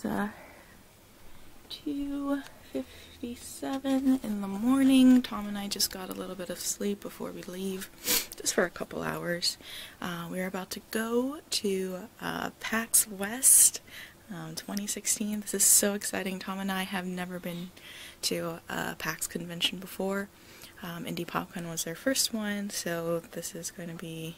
is uh, 2.57 in the morning. Tom and I just got a little bit of sleep before we leave, just for a couple hours. Uh, we're about to go to uh, PAX West um, 2016. This is so exciting. Tom and I have never been to a PAX convention before. Um, Indie PopCon was their first one, so this is going to be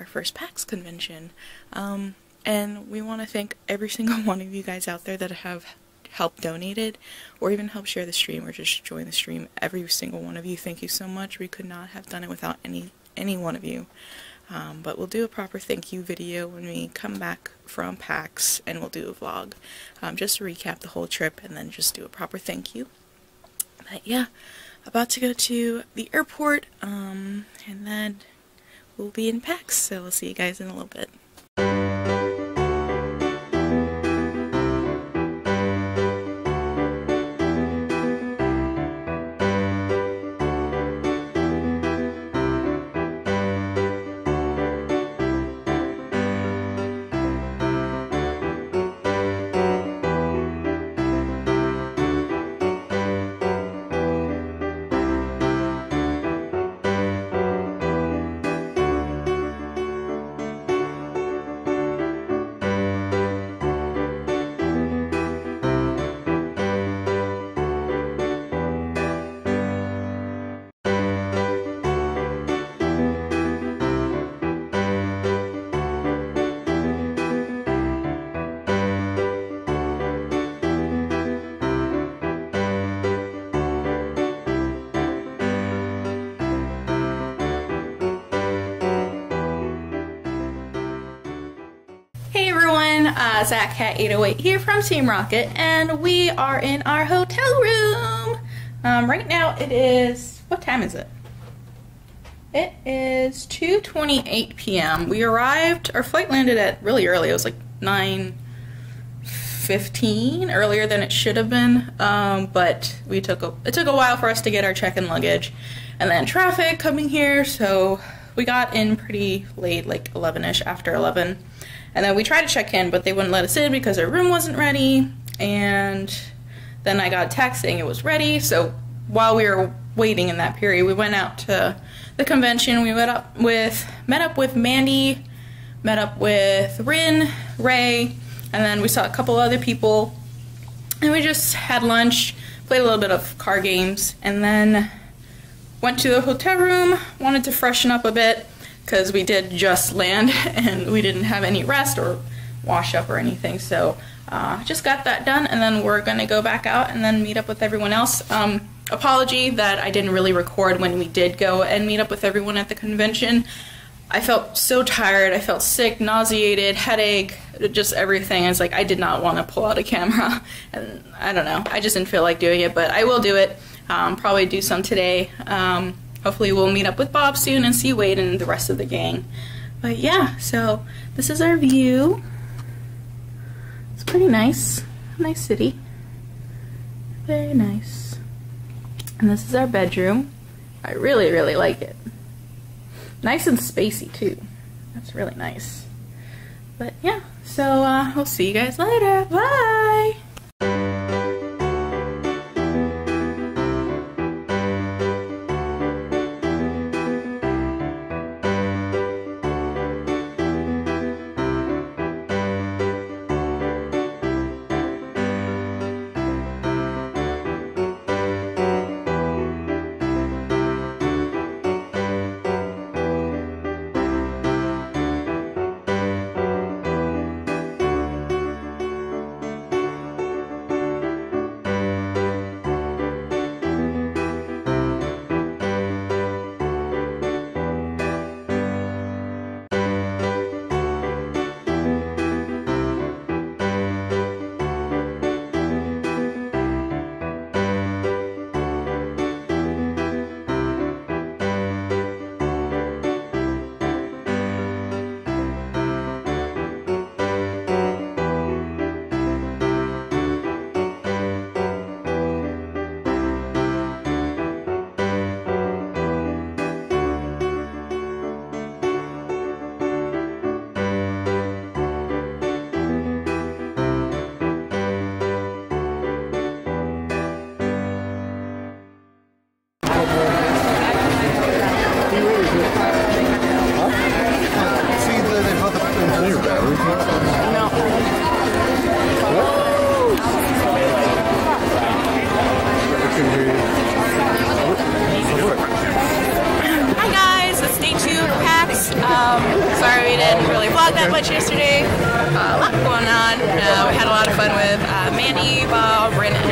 our first PAX convention. Um, and we want to thank every single one of you guys out there that have helped donated or even helped share the stream or just join the stream. Every single one of you, thank you so much. We could not have done it without any any one of you. Um, but we'll do a proper thank you video when we come back from PAX and we'll do a vlog um, just to recap the whole trip and then just do a proper thank you. But yeah, about to go to the airport um, and then we'll be in PAX. So we'll see you guys in a little bit. Everyone, uh, ActCat 808 here from Team RockCat, and we are in our hotel room. Um, right now it is what time is it? It is 2:28 p.m. We arrived. Our flight landed at really early. It was like 9:15, earlier than it should have been. Um, but we took a it took a while for us to get our check-in luggage, and then traffic coming here, so we got in pretty late, like 11ish, after 11. And then we tried to check in, but they wouldn't let us in because our room wasn't ready. And then I got a text saying it was ready. So while we were waiting in that period, we went out to the convention. We met up with met up with Mandy, met up with Rin, Ray, and then we saw a couple other people. And we just had lunch, played a little bit of car games, and then went to the hotel room, wanted to freshen up a bit because we did just land and we didn't have any rest or wash up or anything. So uh, just got that done, and then we're gonna go back out and then meet up with everyone else. Um, apology that I didn't really record when we did go and meet up with everyone at the convention. I felt so tired. I felt sick, nauseated, headache, just everything. I was like I did not want to pull out a camera, and I don't know. I just didn't feel like doing it, but I will do it. Um, probably do some today. Um, hopefully we'll meet up with Bob soon and see Wade and the rest of the gang. But yeah, so this is our view. It's pretty nice. Nice city. Very nice. And this is our bedroom. I really, really like it. Nice and spacey too. That's really nice. But yeah, so uh, I'll see you guys later. Bye!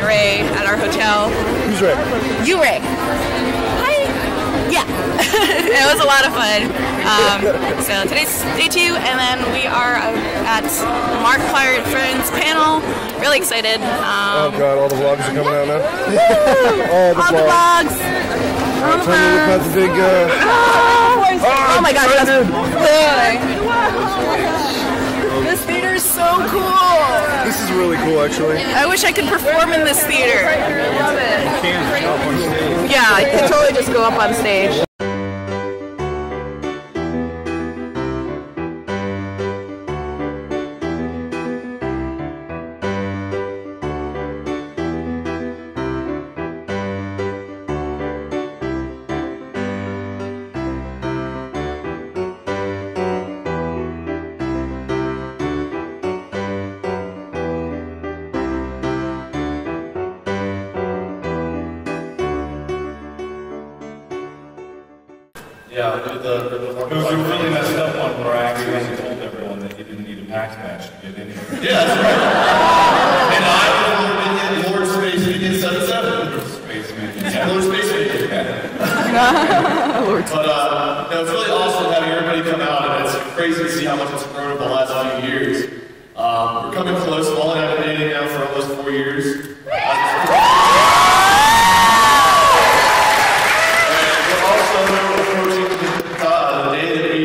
Ray at our hotel. Who's Ray? You, Ray. Hi. Yeah. it was a lot of fun. Um, so today's day two, and then we are at Mark Fire Friends panel. Really excited. Oh Um, god, all the vlogs are coming out now. all all the the vlogs. vlogs. All the Tell me about vlogs. the big. Uh, Oh my god, excited. This theater is so cool. This is really cool, actually. I wish I could perform in this theater. Love it. You can't jump on stage. Yeah, I could totally just go up on stage. Yeah, the, the, the, It was a really messed up one where I accidentally told everyone that you didn't need a PAX badge to get anywhere. yeah, that's right. and I was in Lord Space Minion 77. Space Yeah, Lord Space Minion. but uh, no, it's really awesome having everybody come out, and it's crazy to see how much it's grown over the last few years. Um, we're coming close. Wall and I have been dating now for almost four years. And we're also approaching the, uh, the day that we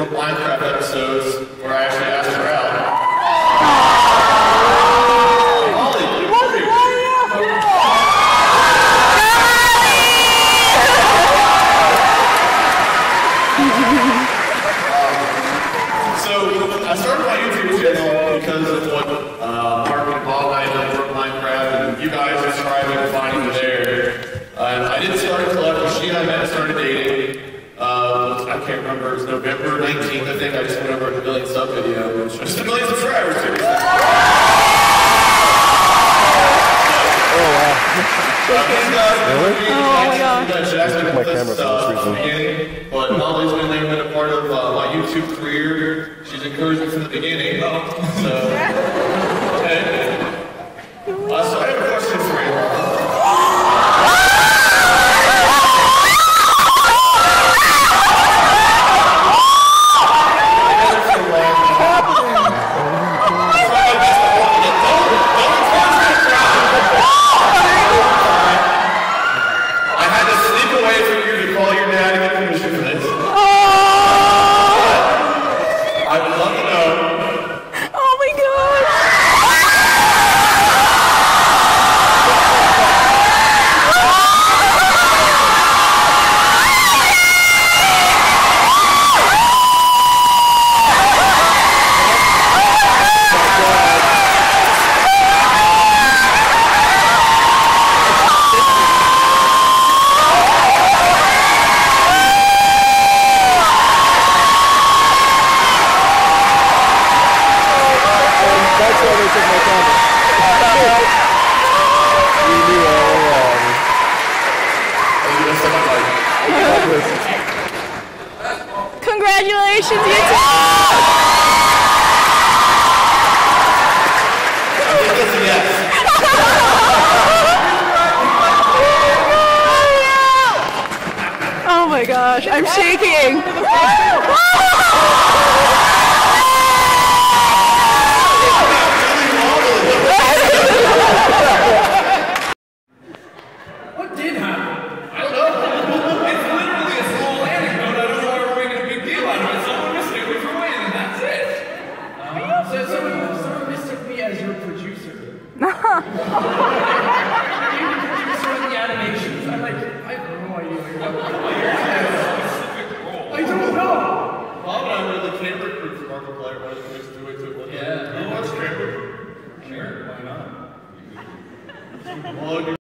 Drunk Minecraft episodes, where I actually asked her out. So I started my YouTube channel because of what uh, Mark and Bob and I did for Minecraft, and you guys describing and finding me there. Uh, and I didn't start until after she and I met and started dating. Uh, I can't remember, it was November 19th, I think. I just went over a million sub video, which was a million subscribers. Too. Really? Oh my god. my camera for this reason. But Molly's been, been a part of uh, my YouTube career. She's encouraged me from the beginning. So, and, uh, so I have a question for you. I had to sneak away from you to call your dad and get permission for this. I uh, would love to know Oh my god. That's why they took my camera. we knew all along. you know, someone like God bless you. Congratulations, YouTube. I think that's. Oh my gosh, I'm shaking. What did happen? I don't know. it's literally a small anecdote. I don't know why we're making a big deal out of it. Someone missed it. We threw it in, and that's it. So someone, someone mistook me as your producer. you I don't know. And I were the camera crew for Markiplier. Why just do it to one? Yeah. You watch camera? Sure, why not?